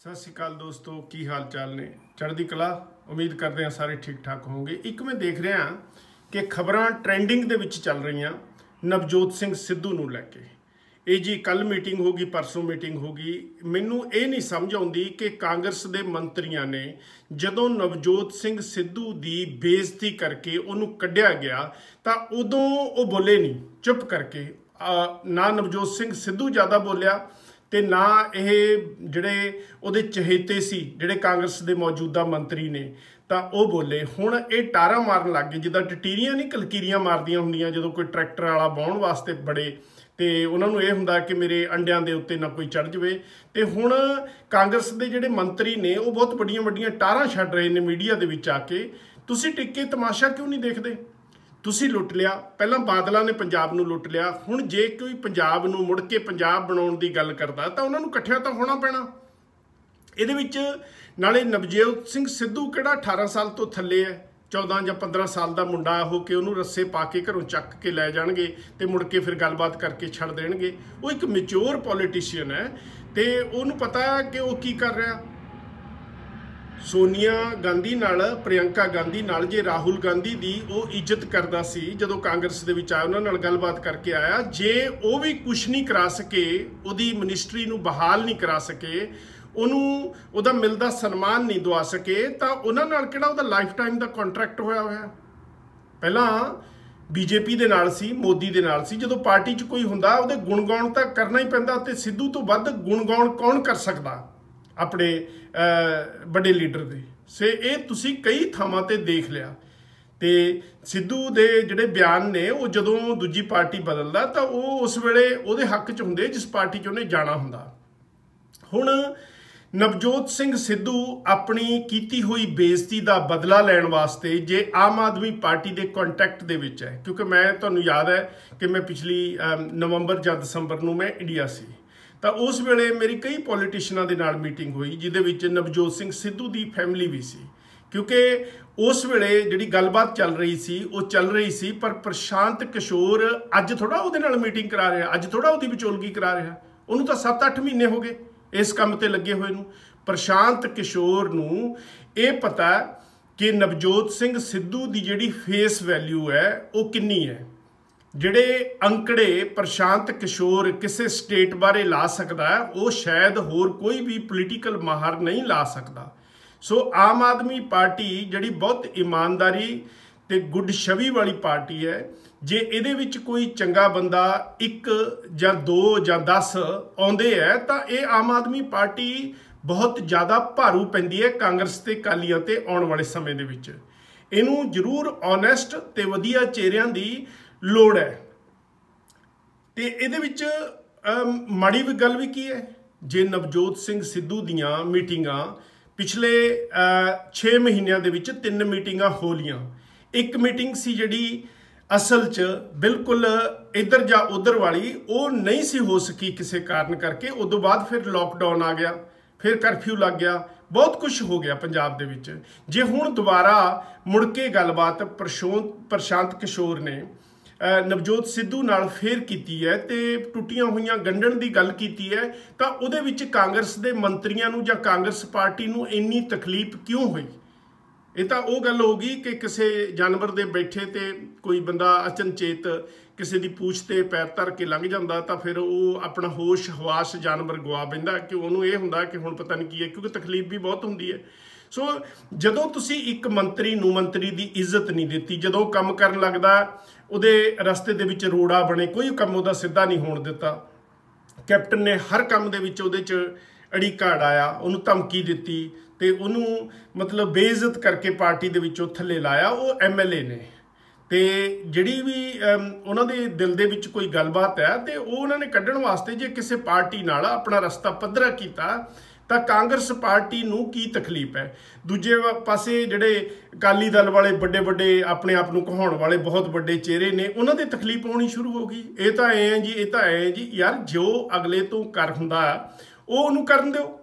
ਸਤਿ ਸ਼੍ਰੀ ਅਕਾਲ ਦੋਸਤੋ, ਕੀ ਹਾਲ ਚਾਲ ਨੇ? ਚੜ੍ਹਦੀ ਕਲਾ, ਉਮੀਦ ਕਰਦੇ ਹਾਂ ਸਾਰੇ ਠੀਕ ਠਾਕ ਹੋਵੋਗੇ। ਇੱਕ ਮੈਂ ਦੇਖ ਰਿਹਾ ਕਿ ਖਬਰਾਂ ਟ੍ਰੈਂਡਿੰਗ ਦੇ ਵਿੱਚ ਚੱਲ ਰਹੀਆਂ ਨਵਜੋਤ ਸਿੰਘ ਸਿੱਧੂ ਨੂੰ ਲੈ ਕੇ। ਇਹ ਜੀ ਕੱਲ ਮੀਟਿੰਗ ਹੋਗੀ ਪਰਸੋਂ ਮੀਟਿੰਗ ਹੋਗੀ ਮੈਨੂੰ ਇਹ ਨਹੀਂ ਸਮਝ ਆਉਂਦੀ ਕਿ ਕਾਂਗਰਸ ਦੇ ਮੰਤਰੀਆਂ ਨੇ ਜਦੋਂ ਨਵਜੋਤ ਸਿੰਘ ਸਿੱਧੂ ਦੀ ਬੇਇੱਜ਼ਤੀ ਕਰਕੇ ਉਹਨੂੰ ਕੱਢਿਆ ਗਿਆ, ਤਾਂ ਉਦੋਂ ਉਹ ਬੋਲੇ ਨਹੀਂ। ਚੁੱਪ ਕਰਕੇ ਨਾ ਨਵਜੋਤ ਸਿੰਘ ਸਿੱਧੂ ਜ਼ਿਆਦਾ ਬੋਲਿਆ ਤੇ ਨਾ ਇਹ ਜਿਹੜੇ ਉਹਦੇ ਚਹੇਤੇ ਸੀ, ਜਿਹੜੇ ਕਾਂਗਰਸ ਦੇ ਮੌਜੂਦਾ ਮੰਤਰੀ ਨੇ, ਤਾਂ ਉਹ ਬੋਲੇ, ਹੁਣ ਇਹ ਟਾਰਾ ਮਾਰਨ ਲੱਗ ਗਏ, ਜਿੱਦਾਂ ਟਟੀਰੀਆਂ ਨਹੀਂ ਕਲਕੀਰੀਆਂ ਮਾਰਦੀਆਂ ਹੁੰਦੀਆਂ, ਜਦੋਂ ਕੋਈ ਟਰੈਕਟਰ ਵਾਲਾ ਬਾਉਣ ਵਾਸਤੇ ਬੜੇ, ਤੇ ਉਹਨਾਂ ਨੂੰ ਇਹ ਹੁੰਦਾ ਕਿ ਮੇਰੇ ਅੰਡਿਆਂ ਦੇ ਉੱਤੇ ਨਾ ਕੋਈ ਚੜ ਜਵੇ। ਤੇ ਹੁਣ ਕਾਂਗਰਸ ਦੇ ਜਿਹੜੇ ਮੰਤਰੀ ਨੇ, ਉਹ ਬਹੁਤ ਵੱਡੀਆਂ ਵੱਡੀਆਂ ਟਾਰਾਂ ਛੱਡ ਰਹੇ ਨੇ ਮੀਡੀਆ ਦੇ ਵਿੱਚ ਆ ਕੇ। ਤੁਸੀਂ ਟਿੱਕੇ ਤਮਾਸ਼ਾ ਕਿਉਂ ਨਹੀਂ ਦੇਖਦੇ? ਤੁਸੀਂ ਲੁੱਟ ਲਿਆ, ਪਹਿਲਾਂ ਬਾਦਲਾਂ ਨੇ ਪੰਜਾਬ ਨੂੰ ਲੁੱਟ ਲਿਆ, ਹੁਣ ਜੇ ਕੋਈ ਪੰਜਾਬ ਨੂੰ ਮੁੜ ਕੇ ਪੰਜਾਬ ਬਣਾਉਣ ਦੀ ਗੱਲ ਕਰਦਾ, ਤਾਂ ਉਹਨਾਂ ਨੂੰ ਇਕੱਠਿਆਂ ਤਾਂ ਹੋਣਾ ਪੈਣਾ। ਇਹਦੇ ਵਿੱਚ ਨਾਲੇ ਨਵਜੋਤ ਸਿੰਘ ਸਿੱਧੂ ਕਿਹੜਾ 18 ਸਾਲ ਤੋਂ ਥੱਲੇ ਹੈ 14 ਜਾਂ 15 ਸਾਲ ਦਾ ਮੁੰਡਾ ਹੋ ਕੇ ਉਹਨੂੰ ਰੱਸੇ ਪਾ ਕੇ ਘਰੋਂ ਚੱਕ ਕੇ ਲੈ ਜਾਣਗੇ ਤੇ ਮੁੜ ਕੇ ਫਿਰ ਗੱਲਬਾਤ ਕਰਕੇ ਛੱਡ ਦੇਣਗੇ। ਉਹ ਇੱਕ ਮੈਚੁਰ ਪੋਲੀਟੀਸ਼ੀਅਨ ਹੈ ਤੇ ਉਹਨੂੰ ਪਤਾ ਕਿ ਉਹ ਕੀ ਕਰ ਰਿਹਾ। ਸੋਨੀਆ ਗਾਂਧੀ ਨਾਲ, ਪ੍ਰਿਯੰਕਾ ਗਾਂਧੀ ਨਾਲ, ਜੇ ਰਾਹੁਲ ਗਾਂਧੀ ਦੀ ਉਹ ਇੱਜ਼ਤ ਕਰਦਾ ਸੀ, ਜਦੋਂ ਕਾਂਗਰਸ ਦੇ ਵਿੱਚ ਆਇਆ, ਉਹਨਾਂ ਨਾਲ ਗੱਲਬਾਤ ਕਰਕੇ ਆਇਆ, ਜੇ ਉਹ ਵੀ ਕੁਝ ਨਹੀਂ ਕਰਾ ਸਕੇ, ਉਹਦੀ ਮਿਨਿਸਟਰੀ ਨੂੰ ਬਹਾਲ ਨਹੀਂ ਕਰਾ ਸਕੇ, ਉਹਨੂੰ, ਉਹਦਾ ਮਿਲਦਾ ਸਨਮਾਨ ਨਹੀਂ ਦਵਾ ਸਕੇ, ਤਾਂ ਉਹਨਾਂ ਨਾਲ ਕਿਹੜਾ ਉਹਦਾ ਲਾਈਫ ਟਾਈਮ ਦਾ ਕੰਟਰੈਕਟ ਹੋਇਆ ਹੋਇਆ? ਪਹਿਲਾਂ ਬੀਜੇਪੀ ਦੇ ਨਾਲ ਸੀ, ਮੋਦੀ ਦੇ ਨਾਲ ਸੀ, ਜਦੋਂ ਪਾਰਟੀ 'ਚ ਕੋਈ ਹੁੰਦਾ, ਉਹਦੇ ਗੁਣਗਾਉਣ ਤਾਂ ਕਰਨਾ ਹੀ ਪੈਂਦਾ, ਤੇ ਸਿੱਧੂ ਤੋਂ ਵੱਧ ਗੁਣਗਾਉਣ ਕੌਣ ਕਰ ਸਕਦਾ? ਆਪਣੇ ਵੱਡੇ ਲੀਡਰ ਦੇ। ਸੇ ਇਹ ਤੁਸੀਂ ਕਈ ਥਾਵਾਂ ਤੇ ਦੇਖ ਲਿਆ। ਤੇ ਸਿੱਧੂ ਦੇ ਜਿਹੜੇ ਬਿਆਨ ਨੇ, ਉਹ ਜਦੋਂ ਦੂਜੀ ਪਾਰਟੀ ਬਦਲਦਾ, ਤਾਂ ਉਹ ਉਸ ਵੇਲੇ ਉਹਦੇ ਹੱਕ 'ਚ ਹੁੰਦੇ, ਜਿਸ ਪਾਰਟੀ 'ਚ ਉਹਨੇ ਜਾਣਾ ਹੁੰਦਾ। ਹੁਣ ਨਵਜੋਤ ਸਿੰਘ ਸਿੱਧੂ ਆਪਣੀ ਕੀਤੀ ਹੋਈ ਬੇਇੱਜ਼ਤੀ ਦਾ ਬਦਲਾ ਲੈਣ ਵਾਸਤੇ ਜੇ ਆਮ ਆਦਮੀ ਪਾਰਟੀ ਦੇ ਕੰਟੈਕਟ ਦੇ ਵਿੱਚ ਹੈ, ਕਿਉਂਕਿ ਮੈਂ, ਤੁਹਾਨੂੰ ਯਾਦ ਹੈ ਕਿ ਮੈਂ ਪਿਛਲੀ ਨਵੰਬਰ ਜਾਂ ਦਸੰਬਰ ਨੂੰ ਮੈਂ ਇੰਡੀਆ ਸੀ। ਤਾਂ ਉਸ ਵੇਲੇ ਮੇਰੀ ਕਈ ਪੋਲੀਟੀਸ਼ੀਅਨਾਂ ਦੇ ਨਾਲ ਮੀਟਿੰਗ ਹੋਈ, ਜਿਹਦੇ ਵਿੱਚ ਨਵਜੋਤ ਸਿੰਘ ਸਿੱਧੂ ਦੀ ਫੈਮਿਲੀ ਵੀ ਸੀ। ਕਿਉਂਕਿ ਉਸ ਵੇਲੇ ਜਿਹੜੀ ਗੱਲਬਾਤ ਚੱਲ ਰਹੀ ਸੀ, ਉਹ ਚੱਲ ਰਹੀ ਸੀ, ਪਰ ਪ੍ਰਸ਼ਾਂਤ ਕਿਸ਼ੋਰ ਅੱਜ ਥੋੜਾ ਉਹਦੇ ਨਾਲ ਮੀਟਿੰਗ ਕਰਾ ਰਿਹਾ, ਅੱਜ ਥੋੜਾ ਉਹਦੀ ਵਿਚੋਲਗੀ ਕਰਾ ਰਿਹਾ। ਉਹਨੂੰ ਤਾਂ 7-8 ਮਹੀਨੇ ਹੋ ਗਏ ਇਸ ਕੰਮ ਤੇ ਲੱਗੇ ਹੋਏ ਨੂੰ। ਪ੍ਰਸ਼ਾਂਤ ਕਿਸ਼ੋਰ ਨੂੰ ਇਹ ਪਤਾ ਕਿ ਨਵਜੋਤ ਸਿੰਘ ਸਿੱਧੂ ਦੀ ਜਿਹੜੀ ਫੇਸ ਵੈਲਿਊ ਹੈ, ਉਹ ਕਿੰਨੀ ਹੈ? ਜਿਹੜੇ ਅੰਕੜੇ ਪ੍ਰਸ਼ਾਂਤ ਕਿਸ਼ੋਰ ਕਿਸੇ ਸਟੇਟ ਬਾਰੇ ਲਾ ਸਕਦਾ ਹੈ, ਉਹ ਸ਼ਾਇਦ ਹੋਰ ਕੋਈ ਵੀ ਪੋਲੀਟੀਕਲ ਮਾਹਰ ਨਹੀਂ ਲਾ ਸਕਦਾ। ਸੋ ਆਮ ਆਦਮੀ ਪਾਰਟੀ ਜਿਹੜੀ ਬਹੁਤ ਇਮਾਨਦਾਰੀ ਤੇ ਗੁੱਡ ਛਵੀ ਵਾਲੀ ਪਾਰਟੀ ਹੈ, ਜੇ ਇਹਦੇ ਵਿੱਚ ਕੋਈ ਚੰਗਾ ਬੰਦਾ ਇੱਕ ਜਾਂ ਦੋ ਜਾਂ 10 ਆਉਂਦੇ ਹੈ, ਤਾਂ ਇਹ ਆਮ ਆਦਮੀ ਪਾਰਟੀ ਬਹੁਤ ਜ਼ਿਆਦਾ ਭਾਰੂ ਪੈਂਦੀ ਹੈ ਕਾਂਗਰਸ ਤੇ ਕਾਲੀਆਂ ਤੇ ਆਉਣ ਵਾਲੇ ਸਮੇਂ ਦੇ ਵਿੱਚ। ਇਹਨੂੰ ਜ਼ਰੂਰ ਓਨੈਸਟ ਤੇ ਵਧੀਆ ਚਿਹਰਿਆਂ ਦੀ ਲੋੜ ਹੈ। ਤੇ ਇਹਦੇ ਵਿੱਚ ਮਾੜੀ ਵੀ ਗੱਲ ਵੀ ਕੀ ਹੈ? ਜੇ ਨਵਜੋਤ ਸਿੰਘ ਸਿੱਧੂ ਦੀਆਂ ਮੀਟਿੰਗਾਂ ਪਿਛਲੇ 6 ਮਹੀਨਿਆਂ ਦੇ ਵਿੱਚ ਤਿੰਨ ਮੀਟਿੰਗਾਂ ਹੋ ਲੀਆਂ ਇੱਕ ਮੀਟਿੰਗ ਸੀ ਜਿਹੜੀ ਅਸਲ 'ਚ ਬਿਲਕੁਲ ਇੱਧਰ ਜਾਂ ਉੱਧਰ ਵਾਲੀ ਉਹ ਨਹੀਂ ਸੀ ਹੋ ਸਕੀ ਕਿਸੇ ਕਾਰਨ ਕਰਕੇ। ਉਦੋਂ ਬਾਅਦ ਫਿਰ ਲੋਕਡਾਊਨ ਆ ਗਿਆ, ਫਿਰ ਕਰਫਿਊ ਲੱਗ ਗਿਆ, ਬਹੁਤ ਕੁਝ ਹੋ ਗਿਆ ਪੰਜਾਬ ਦੇ ਵਿੱਚ। ਜੇ ਹੁਣ ਦੁਬਾਰਾ ਮੁੜ ਕੇ ਗੱਲਬਾਤ ਪ੍ਰਸ਼ਾਂਤ ਕਿਸ਼ੋਰ ਨੇ ਨਵਜੋਤ ਸਿੱਧੂ ਨਾਲ ਫੇਰ ਕੀਤੀ ਹੈ ਤੇ ਟੁੱਟੀਆਂ ਹੋਈਆਂ ਗੰਢਣ ਦੀ ਗੱਲ ਕੀਤੀ ਹੈ, ਤਾਂ ਉਹਦੇ ਵਿੱਚ ਕਾਂਗਰਸ ਦੇ ਮੰਤਰੀਆਂ ਨੂੰ ਜਾਂ ਕਾਂਗਰਸ ਪਾਰਟੀ ਨੂੰ ਇੰਨੀ ਤਕਲੀਫ ਕਿਉਂ ਹੋਈ? ਇਹ ਤਾਂ ਉਹ ਗੱਲ ਹੋ ਗਈ ਕਿ ਕਿਸੇ ਜਾਨਵਰ ਦੇ ਬੈਠੇ ਤੇ ਕੋਈ ਬੰਦਾ ਅਚਨਚੇਤ ਕਿਸੇ ਦੀ ਪੂਛ ਤੇ ਪੈਰ ਧਰ ਕੇ ਲੰਘ ਜਾਂਦਾ, ਤਾਂ ਫਿਰ ਉਹ ਆਪਣਾ ਹੋਸ਼ ਹਵਾਸ ਜਾਨਵਰ ਗਵਾ ਬੈਂਦਾ, ਕਿ ਉਹਨੂੰ ਇਹ ਹੁੰਦਾ ਕਿ ਹੁਣ ਪਤਾ ਨਹੀਂ ਕੀ ਹੈ, ਕਿਉਂਕਿ ਤਕਲੀਫ ਵੀ ਬਹੁਤ ਹੁੰਦੀ ਹੈ। ਸੋ ਜਦੋਂ ਤੁਸੀਂ ਇੱਕ ਮੰਤਰੀ ਨੂੰ ਮੰਤਰੀ ਦੀ ਇੱਜ਼ਤ ਨਹੀਂ ਦਿੱਤੀ, ਜਦੋਂ ਕੰਮ ਕਰਨ ਲੱਗਦਾ, ਉਹਦੇ ਰਸਤੇ ਦੇ ਵਿੱਚ ਰੋੜਾ ਬਣੇ, ਕੋਈ ਕੰਮ ਉਹਦਾ ਸਿੱਧਾ ਨਹੀਂ ਹੋਣ ਦਿੱਤਾ। ਕੈਪਟਨ ਨੇ ਹਰ ਕੰਮ ਦੇ ਵਿੱਚ ਉਹਦੇ 'ਚ ਅੜੀਕਾ ਅੜਾਇਆ ਉਹਨੂੰ ਧਮਕੀ ਦਿੱਤੀ ਤੇ ਉਹਨੂੰ ਮਤਲਬ ਬੇਇੱਜ਼ਤ ਕਰਕੇ ਪਾਰਟੀ ਦੇ ਵਿੱਚੋਂ ਥੱਲੇ ਲਾਇਆ, ਉਹ ਐਮਐਲਏ ਨੇ। ਤੇ ਜਿਹੜੀ ਵੀ ਉਹਨਾਂ ਦੇ ਦਿਲ ਦੇ ਵਿੱਚ ਕੋਈ ਗੱਲਬਾਤ ਹੈ ਤੇ ਉਹ ਉਹਨਾਂ ਨੇ ਕੱਢਣ ਵਾਸਤੇ ਜੇ ਕਿਸੇ ਪਾਰਟੀ ਨਾਲ ਆਪਣਾ ਰਸਤਾ ਪੱਧਰਾ ਕੀਤਾ ਤਾਂ ਕਾਂਗਰਸ ਪਾਰਟੀ ਨੂੰ ਕੀ ਤਕਲੀਫ ਹੈ? ਦੂਜੇ ਪਾਸੇ ਜਿਹੜੇ ਅਕਾਲੀ ਦਲ ਵਾਲੇ ਵੱਡੇ ਵੱਡੇ ਆਪਣੇ ਆਪ ਨੂੰ ਕਹਾਉਣ ਵਾਲੇ ਬਹੁਤ ਵੱਡੇ ਚਿਹਰੇ ਨੇ, ਉਹਨਾਂ ਦੇ ਤਕਲੀਫ ਹੋਣੀ ਸ਼ੁਰੂ ਹੋ ਗਈ। ਇਹ ਤਾਂ ਐ ਹੈ ਜੀ, ਇਹ ਤਾਂ ਐ ਜੀ, ਯਾਰ ਜੋ ਅਗਲੇ ਤੋਂ ਕਰ ਹੁੰਦਾ, ਉਹ ਉਹਨੂੰ ਕਰਨ ਦਿਓ।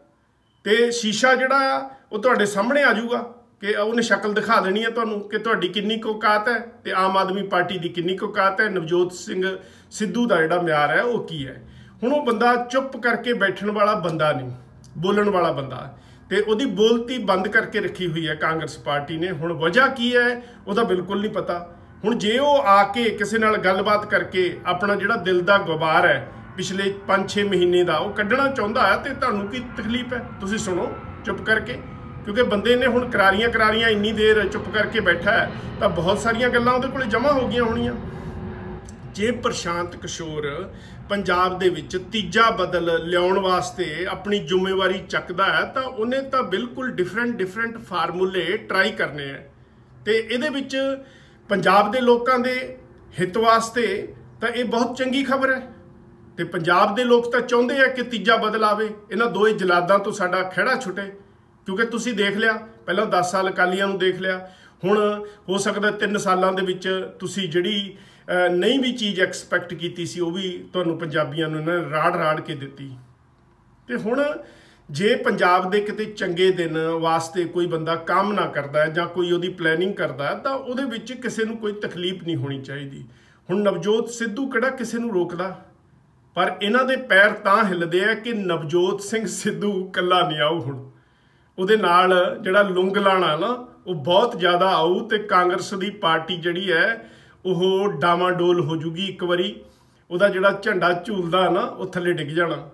ਤੇ ਸ਼ੀਸ਼ਾ ਜਿਹੜਾ ਆ, ਉਹ ਤੁਹਾਡੇ ਸਾਹਮਣੇ ਆ ਜਾਊਗਾ ਕਿ ਉਹਨੇ ਸ਼ਕਲ ਦਿਖਾ ਦੇਣੀ ਹੈ ਤੁਹਾਨੂੰ ਕਿ ਤੁਹਾਡੀ ਕਿੰਨੀ ਕੁ ਹੈ ਤੇ ਆਮ ਆਦਮੀ ਪਾਰਟੀ ਦੀ ਕਿੰਨੀ ਕੁ ਹੈ। ਨਵਜੋਤ ਸਿੰਘ ਸਿੱਧੂ ਦਾ ਜਿਹੜਾ ਮਿਆਰ ਹੈ, ਉਹ ਕੀ ਹੈ? ਹੁਣ ਉਹ ਬੰਦਾ ਚੁੱਪ ਕਰਕੇ ਬੈਠਣ ਵਾਲਾ ਬੰਦਾ ਨਹੀਂ। ਬੋਲਣ ਵਾਲਾ ਬੰਦਾ। ਤੇ ਉਹਦੀ ਬੋਲਤੀ ਬੰਦ ਕਰਕੇ ਰੱਖੀ ਹੋਈ ਹੈ ਕਾਂਗਰਸ ਪਾਰਟੀ ਨੇ। ਹੁਣ ਵਜ੍ਹਾ ਕੀ ਹੈ, ਉਹਦਾ ਬਿਲਕੁਲ ਨਹੀਂ ਪਤਾ। ਹੁਣ ਜੇ ਉਹ ਆ ਕੇ ਕਿਸੇ ਨਾਲ ਗੱਲਬਾਤ ਕਰਕੇ ਆਪਣਾ ਜਿਹੜਾ ਦਿਲ ਦਾ ਗੁਬਾਰ ਹੈ, ਪਿਛਲੇ 5-6 ਮਹੀਨੇ ਦਾ, ਉਹ ਕੱਢਣਾ ਚਾਹੁੰਦਾ ਹੈ ਤੇ ਤੁਹਾਨੂੰ ਕੀ ਤਕਲੀਫ ਹੈ? ਤੁਸੀਂ ਸੁਣੋ ਚੁੱਪ ਕਰਕੇ। ਕਿਉਂਕਿ ਬੰਦੇ ਨੇ ਹੁਣ ਕਰਾਰੀਆਂ ਕਰਾਰੀਆਂ ਇੰਨੀ ਦੇਰ ਚੁੱਪ ਕਰਕੇ ਬੈਠਾ ਹੈ, ਤਾਂ ਬਹੁਤ ਸਾਰੀਆਂ ਗੱਲਾਂ ਉਹਦੇ ਕੋਲੇ ਜਮ੍ਹਾਂ ਹੋ ਗਈਆਂ ਹੋਣੀਆਂ। ਜੇ ਪ੍ਰਸ਼ਾਂਤ ਕਿਸ਼ੋਰ ਪੰਜਾਬ ਦੇ ਵਿੱਚ ਤੀਜਾ ਬਦਲ ਲਿਆਉਣ ਵਾਸਤੇ ਆਪਣੀ ਜ਼ਿੰਮੇਵਾਰੀ ਚੱਕਦਾ ਹੈ, ਤਾਂ ਉਹਨੇ ਤਾਂ ਬਿਲਕੁਲ ਡਿਫਰੈਂਟ ਡਿਫਰੈਂਟ ਫਾਰਮੂਲੇ ਟਰਾਈ ਕਰਨੇ ਆ ਤੇ ਇਹਦੇ ਵਿੱਚ ਪੰਜਾਬ ਦੇ ਲੋਕਾਂ ਦੇ ਹਿੱਤ ਵਾਸਤੇ ਤਾਂ ਇਹ ਬਹੁਤ ਚੰਗੀ ਖਬਰ ਹੈ। ਤੇ ਪੰਜਾਬ ਦੇ ਲੋਕ ਤਾਂ ਚਾਹੁੰਦੇ ਆ ਕਿ ਤੀਜਾ ਬਦਲ ਆਵੇ। ਇਹਨਾਂ ਦੋਏ ਜਲਾਦਾਂ ਤੋਂ ਸਾਡਾ ਖਿਹੜਾ ਛੁੱਟੇ, ਕਿਉਂਕਿ ਤੁਸੀਂ ਦੇਖ ਲਿਆ, ਪਹਿਲਾਂ 10 ਸਾਲ ਅਕਾਲੀਆਂ ਨੂੰ ਦੇਖ ਲਿਆ, ਹੁਣ ਹੋ ਸਕਦਾ 3 ਸਾਲਾਂ ਦੇ ਵਿੱਚ ਤੁਸੀਂ ਜਿਹੜੀ ਨਹੀਂ ਵੀ ਚੀਜ਼ ਐਕਸਪੈਕਟ ਕੀਤੀ ਸੀ, ਉਹ ਵੀ ਤੁਹਾਨੂੰ ਪੰਜਾਬੀਆਂ ਨੂੰ ਇਹਨਾਂ ਰਾੜ ਰਾੜ ਕੇ ਦਿੱਤੀ। ਤੇ ਹੁਣ ਜੇ ਪੰਜਾਬ ਦੇ ਕਿਤੇ ਚੰਗੇ ਦਿਨ ਵਾਸਤੇ ਕੋਈ ਬੰਦਾ ਕੰਮ ਨਾ ਕਰਦਾ ਹੈ ਜਾਂ ਕੋਈ ਉਹਦੀ ਪਲੈਨਿੰਗ ਕਰਦਾ ਹੈ, ਤਾਂ ਉਹਦੇ ਵਿੱਚ ਕਿਸੇ ਨੂੰ ਕੋਈ ਤਕਲੀਫ ਨਹੀਂ ਹੋਣੀ ਚਾਹੀਦੀ। ਹੁਣ ਨਵਜੋਤ ਸਿੱਧੂ ਕਿਹੜਾ ਕਿਸੇ ਨੂੰ ਰੋਕਦਾ? ਪਰ ਇਹਨਾਂ ਦੇ ਪੈਰ ਤਾਂ ਹਿੱਲਦੇ ਆ ਕਿ ਨਵਜੋਤ ਸਿੰਘ ਸਿੱਧੂ ਕੱਲਾ ਨਹੀਂ ਆਉ ਹੁਣ। ਉਹਦੇ ਨਾਲ ਜਿਹੜਾ ਲੁੰਗ ਲਾਣਾ ਨਾ, ਉਹ ਬਹੁਤ ਜ਼ਿਆਦਾ ਆਊ ਤੇ ਕਾਂਗਰਸ ਦੀ ਪਾਰਟੀ ਜਿਹੜੀ ਹੈ ਉਹ ਡਾਮਾਡੋਲ ਹੋ ਜੂਗੀ ਇੱਕ ਵਾਰੀ। ਉਹਦਾ ਜਿਹੜਾ ਝੰਡਾ ਝੂਲਦਾ ਨਾ, ਉਹ ਥੱਲੇ ਡਿੱਗ ਜਾਣਾ।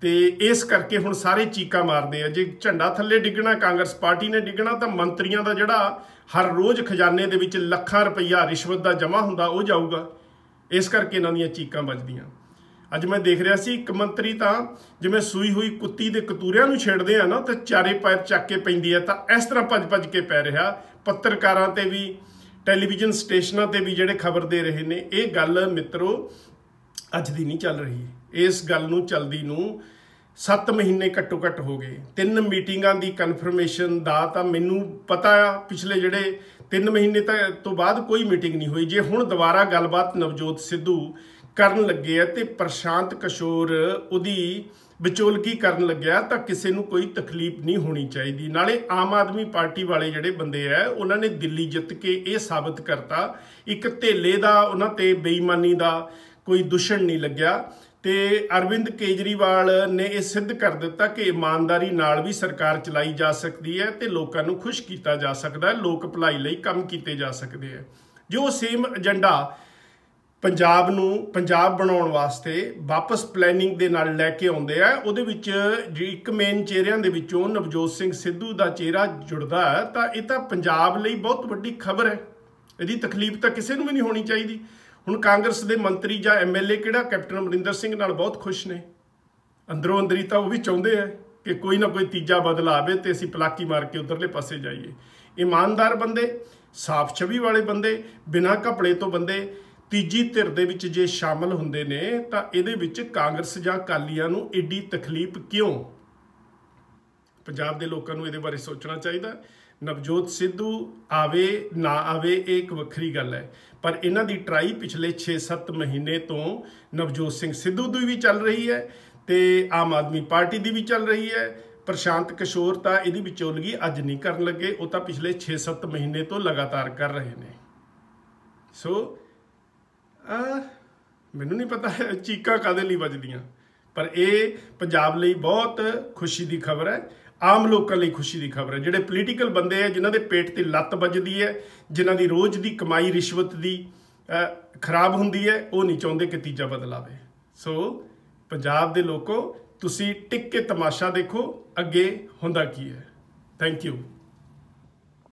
ਤੇ ਇਸ ਕਰਕੇ ਹੁਣ ਸਾਰੇ ਚੀਕਾਂ ਮਾਰਦੇ ਆ। ਜੇ ਝੰਡਾ ਥੱਲੇ ਡਿੱਗਣਾ, ਕਾਂਗਰਸ ਪਾਰਟੀ ਨੇ ਡਿੱਗਣਾ, ਤਾਂ ਮੰਤਰੀਆਂ ਦਾ ਜਿਹੜਾ ਹਰ ਰੋਜ਼ ਖਜ਼ਾਨੇ ਦੇ ਵਿੱਚ ਲੱਖਾਂ ਰੁਪਈਆ ਰਿਸ਼ਵਤ ਦਾ ਜਮ੍ਹਾਂ ਹੁੰਦਾ, ਉਹ ਜਾਊਗਾ। ਇਸ ਕਰਕੇ ਇਹਨਾਂ ਦੀਆਂ ਚੀਕਾਂ ਵੱਜਦੀਆਂ। ਅੱਜ ਮੈਂ ਦੇਖ ਰਿਹਾ ਸੀ, ਇੱਕ ਮੰਤਰੀ ਤਾਂ ਜਿਵੇਂ ਸੂਈ ਹੋਈ ਕੁੱਤੀ ਦੇ ਕਤੂਰਿਆਂ ਨੂੰ ਛੇੜਦੇ ਆ ਨਾ, ਤਾਂ ਚਾਰੇ ਪੈਰ ਚੱਕ ਕੇ ਪੈਂਦੀ ਹੈ ਤਾਂ ਇਸ ਤਰ੍ਹਾਂ ਭੱਜ-ਭੱਜ ਕੇ ਪੈ ਰਿਹਾ। ਪੱਤਰਕਾਰਾਂ ਤੇ ਵੀ ਟੈਲੀਵਿਜ਼ਨ ਸਟੇਸ਼ਨਾਂ ਤੇ ਵੀ ਜਿਹੜੇ ਖਬਰ ਦੇ ਰਹੇ ਨੇ, ਇਹ ਗੱਲ ਮਿੱਤਰੋ ਅੱਜ ਦੀ ਨਹੀਂ ਚੱਲ ਰਹੀ। ਇਸ ਗੱਲ ਨੂੰ ਚੱਲਦੀ ਨੂੰ 7 ਮਹੀਨੇ ਘੱਟੋ ਘੱਟ ਹੋ ਗਏ। ਤਿੰਨ ਮੀਟਿੰਗਾਂ ਦੀ ਕਨਫਰਮੇਸ਼ਨ ਦਾ ਤਾਂ ਮੈਨੂੰ ਪਤਾ ਆ, ਪਿਛਲੇ ਜਿਹੜੇ 3 ਮਹੀਨੇ ਤੋਂ ਬਾਅਦ ਕੋਈ ਮੀਟਿੰਗ ਨਹੀਂ ਹੋਈ। ਜੇ ਹੁਣ ਦੁਬਾਰਾ ਗੱਲਬਾਤ ਨਵਜੋਤ ਸਿੱਧੂ ਕਰਨ ਲੱਗੇ ਆ ਤੇ ਪ੍ਰਸ਼ਾਂਤ ਕਿਸ਼ੋਰ ਉਹਦੀ ਵਿਚੋਲਗੀ ਕਰਨ ਲੱਗਿਆ ਤਾਂ ਕਿਸੇ ਨੂੰ ਕੋਈ ਤਕਲੀਫ ਨਹੀਂ ਹੋਣੀ ਚਾਹੀਦੀ। ਨਾਲੇ ਆਮ ਆਦਮੀ ਪਾਰਟੀ ਵਾਲੇ ਜਿਹੜੇ ਬੰਦੇ ਆ, ਉਹਨਾਂ ਨੇ ਦਿੱਲੀ ਜਿੱਤ ਕੇ ਇਹ ਸਾਬਤ ਕਰਤਾ। ਇੱਕ ਧੇਲੇ ਦਾ, ਉਹਨਾਂ ਤੇ ਬੇਈਮਾਨੀ ਦਾ ਕੋਈ ਦੁਸ਼ਣ ਨਹੀਂ ਲੱਗਿਆ। ਤੇ ਅਰਵਿੰਦ ਕੇਜਰੀਵਾਲ ਨੇ ਇਹ ਸਿੱਧ ਕਰ ਦਿੱਤਾ ਕਿ ਇਮਾਨਦਾਰੀ ਨਾਲ ਵੀ ਸਰਕਾਰ ਚਲਾਈ ਜਾ ਸਕਦੀ ਹੈ ਤੇ ਲੋਕਾਂ ਨੂੰ ਖੁਸ਼ ਕੀਤਾ ਜਾ ਸਕਦਾ ਹੈ। ਲੋਕ ਭਲਾਈ ਲਈ ਕੰਮ ਕੀਤੇ ਜਾ ਸਕਦੇ ਆ ਜੋ ਸੇਮ ਏਜੰਡਾ ਪੰਜਾਬ ਨੂੰ, ਪੰਜਾਬ ਬਣਾਉਣ ਵਾਸਤੇ ਵਾਪਸ ਪਲੈਨਿੰਗ ਦੇ ਨਾਲ ਲੈ ਕੇ ਆਉਂਦੇ ਆ। ਉਹਦੇ ਵਿੱਚ ਜੇ ਇੱਕ ਮੇਨ ਚਿਹਰਿਆਂ ਦੇ ਵਿੱਚੋਂ ਨਵਜੋਤ ਸਿੰਘ ਸਿੱਧੂ ਦਾ ਚਿਹਰਾ ਜੁੜਦਾ ਤਾਂ ਇਹ ਤਾਂ ਪੰਜਾਬ ਲਈ ਬਹੁਤ ਵੱਡੀ ਖਬਰ ਹੈ। ਇਹਦੀ ਤਕਲੀਫ ਤਾਂ ਕਿਸੇ ਨੂੰ ਵੀ ਨਹੀਂ ਹੋਣੀ ਚਾਹੀਦੀ। ਹੁਣ ਕਾਂਗਰਸ ਦੇ ਮੰਤਰੀ ਜਾਂ ਐਮਐਲਏ ਕਿਹੜਾ ਕੈਪਟਨ ਅਮਰਿੰਦਰ ਸਿੰਘ ਨਾਲ ਬਹੁਤ ਖੁਸ਼ ਨੇ? ਅੰਦਰੋਂ ਅੰਦਰੀ ਤਾਂ ਉਹ ਵੀ ਚਾਹੁੰਦੇ ਆ ਕਿ ਕੋਈ ਨਾ ਕੋਈ ਤੀਜਾ ਬਦਲ ਆਵੇ ਤੇ ਅਸੀਂ ਪਲਾਕੀ ਮਾਰ ਕੇ ਉਧਰਲੇ ਪਾਸੇ ਜਾਈਏ। ਇਮਾਨਦਾਰ ਬੰਦੇ ਸਾਫ਼ ਛਵੀ ਵਾਲੇ ਬੰਦੇ, ਬਿਨਾਂ ਕਪੜੇ ਤੋਂ ਬੰਦੇ ਤੀਜੀ ਧਿਰ ਦੇ ਵਿੱਚ ਜੇ ਸ਼ਾਮਲ ਹੁੰਦੇ ਨੇ, ਤਾਂ ਇਹਦੇ ਵਿੱਚ ਕਾਂਗਰਸ ਜਾਂ ਕਾਲੀਆਂ ਨੂੰ ਏਡੀ ਤਕਲੀਫ ਕਿਉਂ? ਪੰਜਾਬ ਦੇ ਲੋਕਾਂ ਨੂੰ ਇਹਦੇ ਬਾਰੇ ਸੋਚਣਾ ਚਾਹੀਦਾ। ਨਵਜੋਤ ਸਿੱਧੂ ਆਵੇ, ਨਾ ਆਵੇ, ਇਹ ਇੱਕ ਵੱਖਰੀ ਗੱਲ ਹੈ। ਪਰ ਇਹਨਾਂ ਦੀ ਟਰਾਈ ਪਿਛਲੇ 6-7 ਮਹੀਨੇ ਤੋਂ ਨਵਜੋਤ ਸਿੰਘ ਸਿੱਧੂ ਦੀ ਵੀ ਚੱਲ ਰਹੀ ਹੈ ਤੇ ਆਮ ਆਦਮੀ ਪਾਰਟੀ ਦੀ ਵੀ ਚੱਲ ਰਹੀ ਹੈ। ਪ੍ਰਸ਼ਾਂਤ ਕਿਸ਼ੋਰ ਤਾਂ ਇਹਦੀ ਵਿਚੋਲਗੀ ਅੱਜ ਨਹੀਂ ਕਰਨ ਲੱਗੇ, ਉਹ ਤਾਂ ਪਿਛਲੇ 6-7 ਮਹੀਨੇ ਤੋਂ ਲਗਾਤਾਰ ਕਰ ਰਹੇ ਨੇ। ਸੋ ਆ ਮੈਨੂੰ ਨਹੀਂ ਪਤਾ ਚੀਕਾਂ ਕਾਦੇ ਲਈ ਵੱਜਦੀਆਂ। ਪਰ ਇਹ ਪੰਜਾਬ ਲਈ ਬਹੁਤ ਖੁਸ਼ੀ ਦੀ ਖਬਰ ਹੈ, ਆਮ ਲੋਕਾਂ ਲਈ ਖੁਸ਼ੀ ਦੀ ਖਬਰ ਹੈ। ਜਿਹੜੇ ਪੋਲੀਟੀਕਲ ਬੰਦੇ ਆ ਜਿਨ੍ਹਾਂ ਦੇ ਪੇਟ ਤੇ ਲੱਤ ਵੱਜਦੀ ਹੈ, ਜਿਨ੍ਹਾਂ ਦੀ ਰੋਜ਼ ਦੀ ਕਮਾਈ ਰਿਸ਼ਵਤ ਦੀ ਖਰਾਬ ਹੁੰਦੀ ਹੈ, ਉਹ ਨਹੀਂ ਚਾਹੁੰਦੇ ਕਿ ਤੀਜਾ ਬਦਲਾਵੇ ਸੋ, ਪੰਜਾਬ ਦੇ ਲੋਕੋ, ਤੁਸੀਂ ਟਿਕ ਕੇ ਤਮਾਸ਼ਾ ਦੇਖੋ, ਅੱਗੇ ਹੁੰਦਾ ਕੀ ਹੈ। Thank you